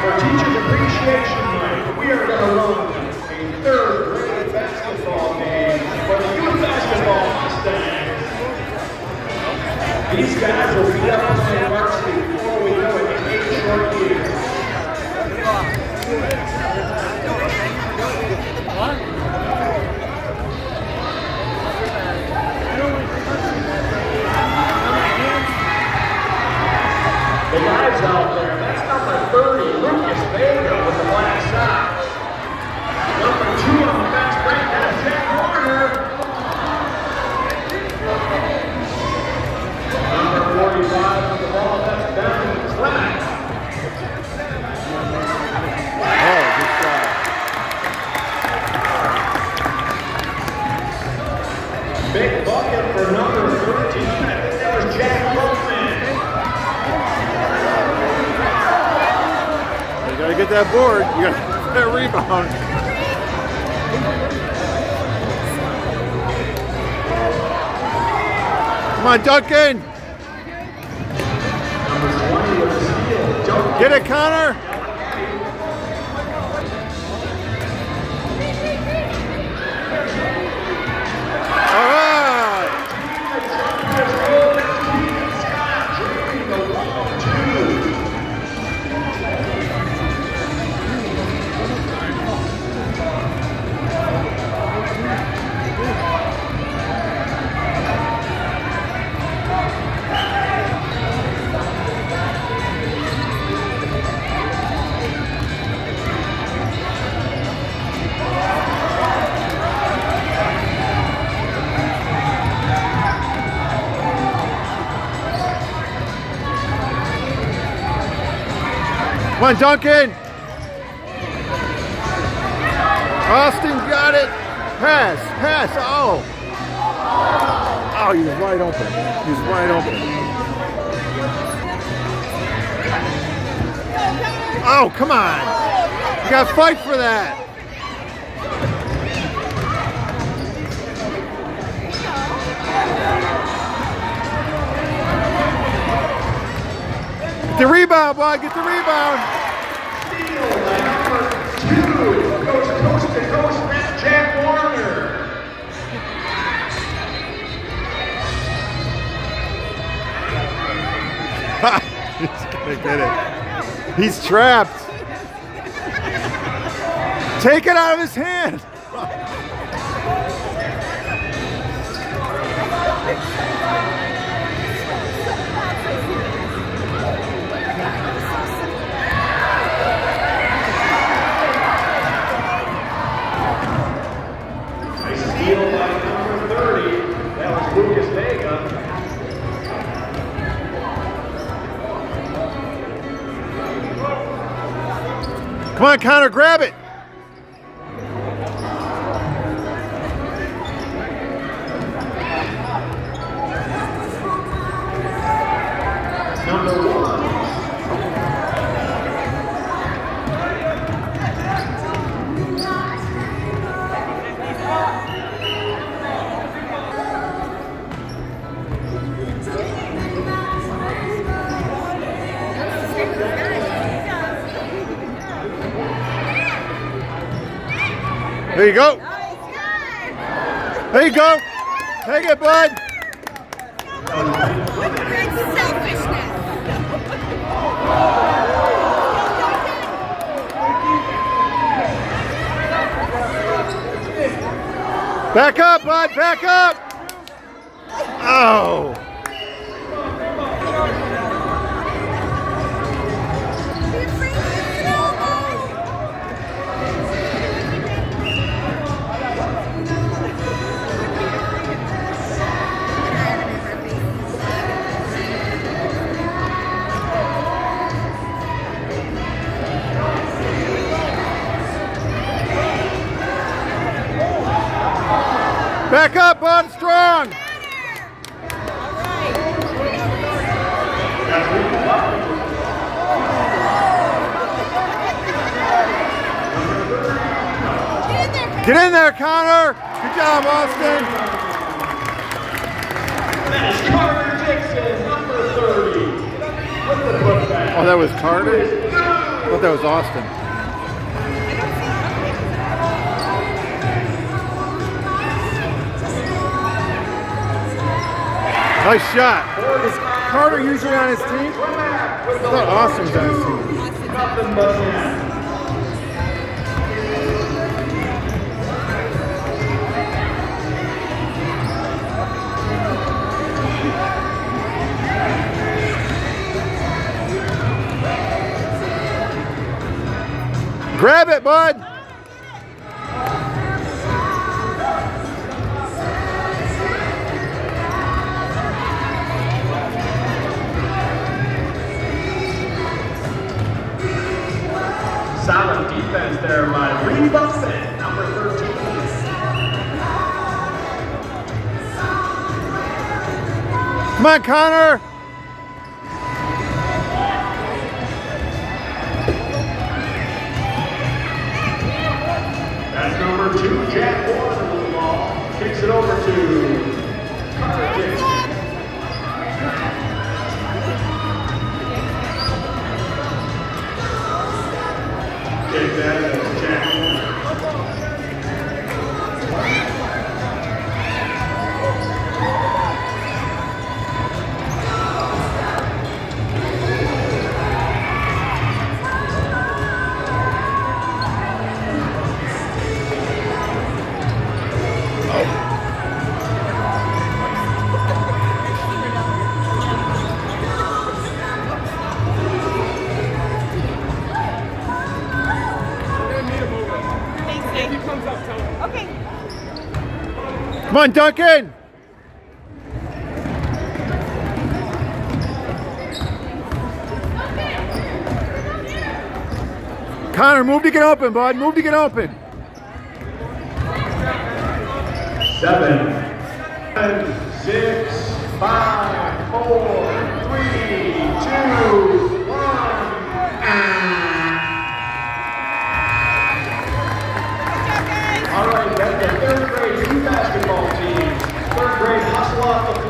for Teachers Appreciation Night, we are going to run a third grade basketball game for the youth basketball Mustangs. These guys will be up playing varsity before we know it in eight short years. The guys out there, that's number 30, Lucas Vega with the black socks. Number two on that board. You gotta that rebound. Come on, Duncan. Number 20 with Duncan. Get it, Connor. All right. Come on, Duncan. Austin got it. Pass, pass. Oh. Oh, he was wide open. He was wide open. Oh, come on. You got to fight for that. The rebound, boy. Get the rebound. Two goes coast to coast, that's Jack Warner. He's gonna get it. He's trapped. Take it out of his hand. Nice steal by number 30. That was Lucas Vega. Come on, Connor, grab it. There you go. There you go. Take it, bud. Back up, bud. Back up. Oh. Back up, on Strong. Get in there, Connor. Good job, Austin. That is Carter Dixon, number 30. With the putback. Oh, that was Carter? I thought that was Austin. Nice shot. Is Carter usually on his team? I thought Austin was on his team. Nothing but. Grab it, bud. There by Reed Buffett, number 13. Come on, Connor. That's number two, Jack Warren with the ball. Kicks it over to Come on, Duncan. Connor, move to get open, bud. Move to get open. Seven, six, five, four, three, two, one. All right, that's the third grade youth basketball team. Third grade hustle off the floor